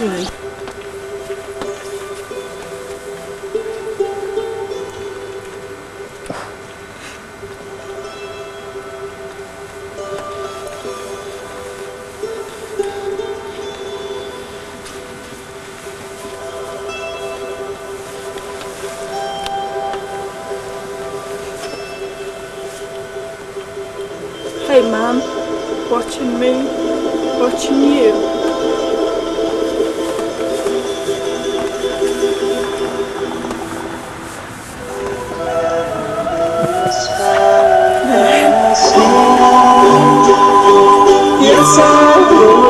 Hey, man. Watching me. Watching you. Lord.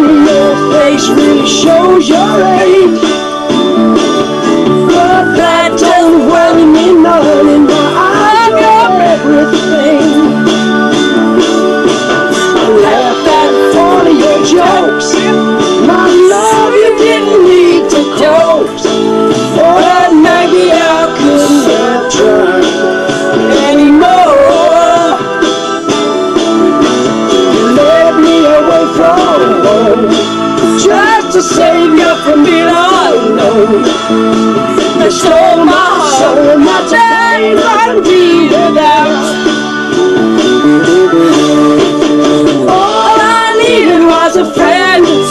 no face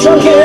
Okay.